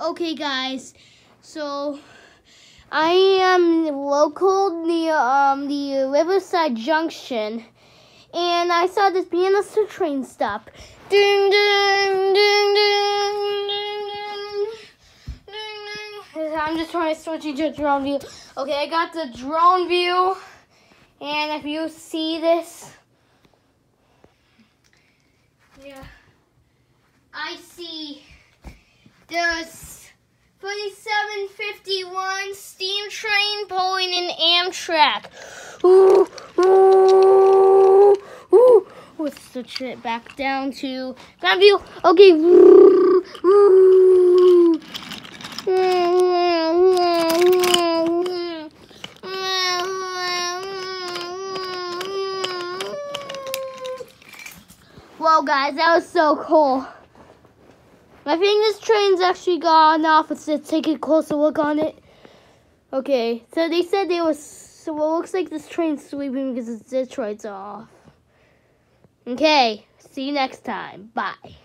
Okay, guys. So I am local near um the Riverside Junction, and I saw this Bannister train stop. Ding ding ding ding ding ding. ding, ding. I'm just trying to switch to drone view. Okay, I got the drone view, and if you see this, yeah, I see there's 4751 steam train pulling an Amtrak. Ooh, ooh, ooh. Let's switch it back down to ground view. Okay. Ooh, ooh. Well, guys, that was so cool. I think this train's actually gone off. Let's just take a closer look on it. Okay, so they said they was. So it looks like this train's sweeping because its Detroit's off. Okay, see you next time. Bye.